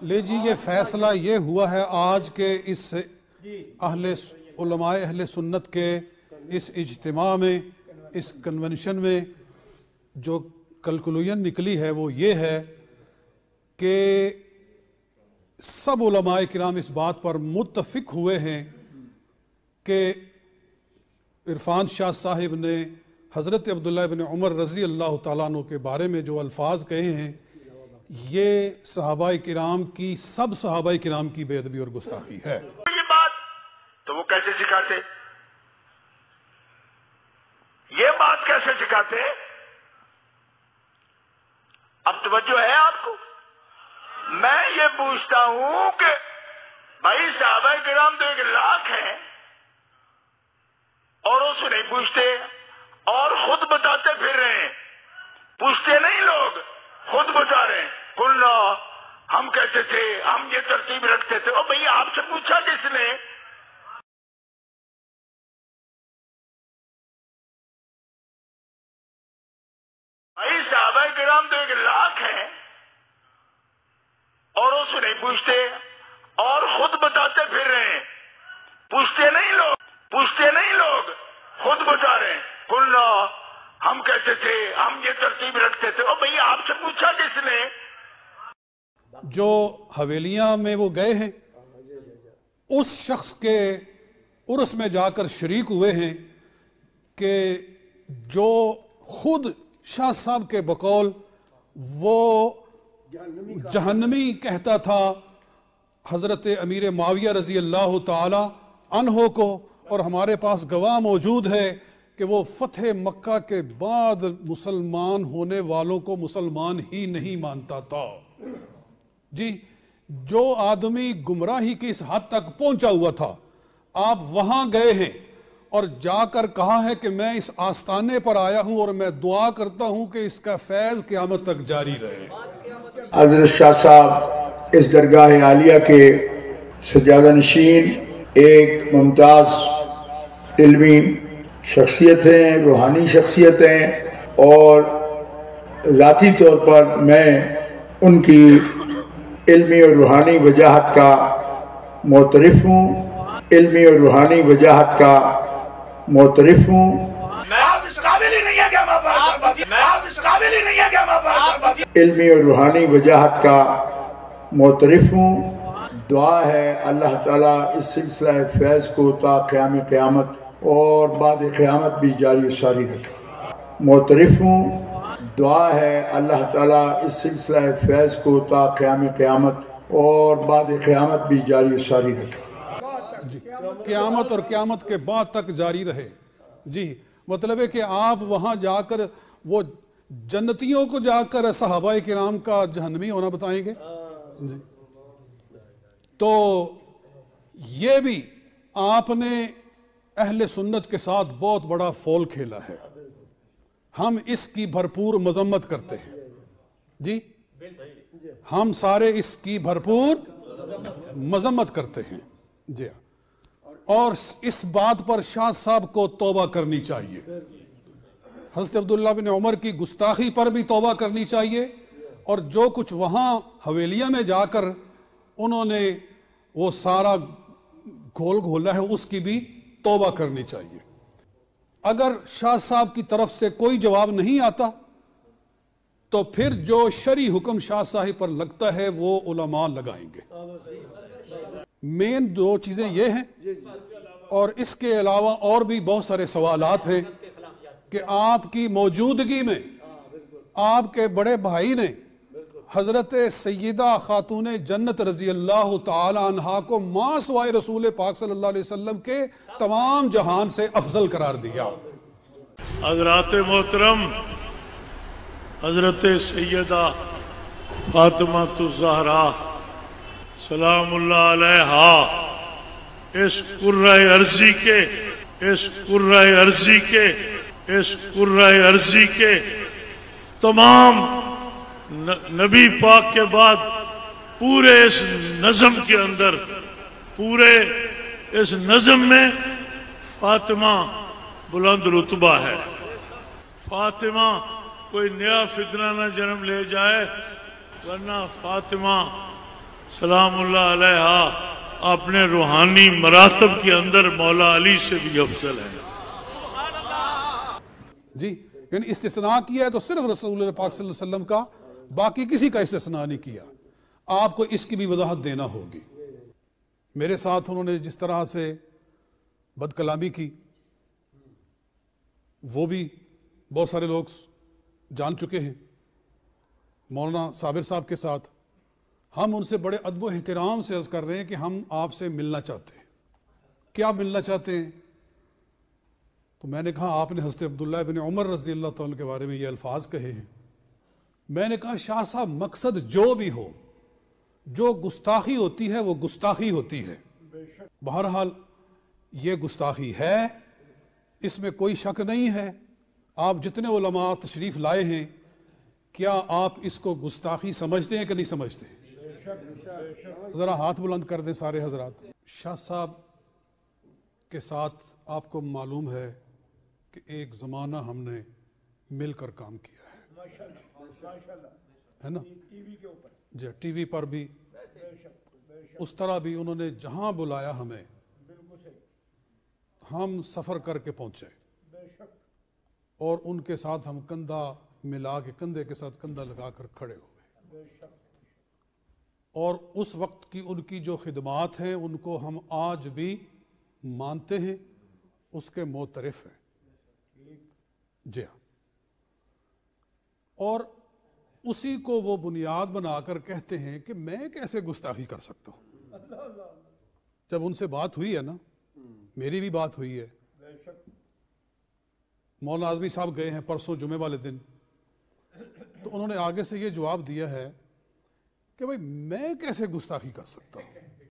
ले जी ये फैसला ये हुआ है आज के इस अहले उलमाए अहले सुन्नत के इस इज्तिमा में इस कन्वेंशन में जो कलकुलियन निकली है वो ये है कि सब उलमाए किराम इस बात पर मुतफिक हुए हैं कि इरफान शाह साहिब ने हज़रत अब्दुल्ला बिन उमर रज़ी अल्लाह तु के बारे में जो अल्फाज कहे हैं ये सहाबा किराम की, सब सहाबा किराम की बेदबी और गुस्ताखी है। ये बात तो वो कैसे सिखाते? ये बात कैसे सिखाते? अब तवज्जो है आपको? मैं ये पूछता हूँ कि भाई साहबा किराम तो एक लाख है, और उसको नहीं पूछते, और खुद बताते फिर रहे हैं पूछते नहीं लोग खुद बता रहे हैं कुल्ला हम कहते थे, हम ये तरतीब रखते थे। और भैया, आपसे पूछा किसने? भाई, साहबा किराम तो एक लाख है। और उसको नहीं पूछते, और खुद बताते फिर रहे हैं। पूछते नहीं लोग, पूछते नहीं लोग, खुद बता रहे हैं। कुल्ला, हम कहते थे, हम ये तरतीब रखते थे। और भैया, आपसे जो हवेलियाँ में वो गए हैं, उस शख्स के उर्स में जाकर शरीक हुए हैं कि जो खुद शाह साहब के बकौल वो जहन्नमी कहता था, हज़रत अमीर माविया रज़ी अल्लाह तहो को, और हमारे पास गवाह मौजूद है कि वो फतेह मक्का के बाद मुसलमान होने वालों को मुसलमान ही नहीं मानता था। जी, जो आदमी गुमराही की इस हद तक पहुँचा हुआ था, आप वहाँ गए हैं और जाकर कहा है कि मैं इस आस्थाने पर आया हूँ और मैं दुआ करता हूँ कि इसका फैज क्यामत तक जारी रहे। हज़रत शाह साहब, इस दरगाह आलिया के सजादा नशीन, एक मुमताज़ इल्मी शख्सियतें रूहानी शख्सियतें और ज़ाती तौर पर मैं उनकी इल्मी और रूहानी वजाहत का मोतरफ हूँ। इल्मी और रूहानी वजाहत का मोतरफ हूँ। इल्मी और रूहानी वजाहत का मोतरफ हूँ। दुआ है अल्लाह ताला इस सिलसिला फैज़ को ता क़याम क़यामत और बाद क़्यामत भी जारी सारी रखे। मोतरफ हूँ। दुआ है, अल्लाह ताला इस सिलसिला फैज़ को ता क़याम क़यामत और बाद क़्यामत भी जारी सारी रखे। क्यामत और क्यामत के बाद तक जारी रहे। जी मतलब है कि आप वहाँ जाकर, वो जन्नतियों को जाकर सहाबा किराम का जहनमी होना बताएँगे? जी। तो ये भी आपने अहले सुन्नत के साथ बहुत बड़ा फॉल खेला है। हम इसकी भरपूर मजम्मत करते हैं। जी? हम सारे इसकी भरपूर मजम्मत करते हैं। जी हाँ। और इस बात पर शाह साहब को तोबा करनी चाहिए। हज़रत अब्दुल्ला बिन उमर की गुस्ताखी पर भी तोबा करनी चाहिए। और जो कुछ वहाँ हवेलिया में जाकर उन्होंने वो सारा घोल घोला है, उसकी भी तोबा करनी चाहिए। अगर शाह साहब की तरफ़ से कोई जवाब नहीं आता तो फिर जो शरी हुक्म शाह साहिब पर लगता है, वो उलमा लगाएँगे। मेन दो चीज़ें ये हैं, और इसके अलावा और भी बहुत सारे सवालात हैं, कि आपकी मौजूदगी में, आपके बड़े भाई ने हज़रत सैदा खातून जन्नत रज़ी अल्लाह तहा को माँ सवाए रसूल पाक अलैहि वसल्लम के तमाम जहान से अफजल करार दिया। हज़रत मोहतरम, हज़रत सैदा फातिमा जहरा सलाम इस अर्जी के, इस अर्जी के, इस अर्जी के तमाम नबी पाक के बाद पूरे इस नज़म के अंदर, पूरे इस नज़म में फातिमा बुलंद रुतबा है। फातिमा कोई नया फितना न जन्म ले जाए, वरना फातिमा अलैहा अपने रूहानी मरातब के अंदर मौला अली से भी अफजल है। जी, यानी इस्तेसना किया है तो सिर्फ़ रसूल पाक सल्लल्लाहु अलैहि वसल्लम का बाकी किसी का इस्तेसना नहीं किया। आपको इसकी भी वजाहत देना होगी। मेरे साथ उन्होंने जिस तरह से बदकलामी की, वो भी बहुत सारे लोग जान चुके हैं। मौलाना साबिर साहब के साथ हम उनसे बड़े अदब एहतराम से अर्ज़ कर रहे हैं कि हम आपसे मिलना चाहते हैं। क्या मिलना चाहते हैं? तो मैंने कहा, आपने हज़रत अब्दुल्ला बिन उमर रज़ी अल्लाह के बारे में ये अल्फाज कहे हैं। मैंने कहा, शाह साहब, मकसद जो भी हो, जो गुस्ताखी होती है, वो गुस्ताखी होती है। बहरहाल, ये गुस्ताखी है, इसमें कोई शक नहीं है। आप जितने उलमा तशरीफ़ लाए हैं, क्या आप इसको गुस्ताखी समझते हैं कि नहीं समझते? ज़रा हाथ बुलंद कर दें सारे हजरात। शाह साहब के साथ आपको मालूम है कि एक ज़माना हमने मिलकर काम किया है। है ना? जी टीवी पर भी उस तरह भी उन्होंने जहाँ बुलाया हमें हम सफ़र करके पहुँचे। और उनके साथ हम कंधा मिला के कंधे के साथ कंधा लगा कर खड़े हुए। और उस वक्त की उनकी जो खिदमात हैं उनको हम आज भी मानते हैं उसके मोतरफ हैं। जी हाँ। और उसी को वो बुनियाद बनाकर कहते हैं कि मैं कैसे गुस्ताखी कर सकता हूँ? जब उनसे बात हुई है ना, मेरी भी बात हुई है। मौलाना आजमी साहब गए हैं परसों जुमे वाले दिन। तो उन्होंने आगे से ये जवाब दिया है कि भाई, मैं कैसे गुस्ताखी कर सकता हूँ?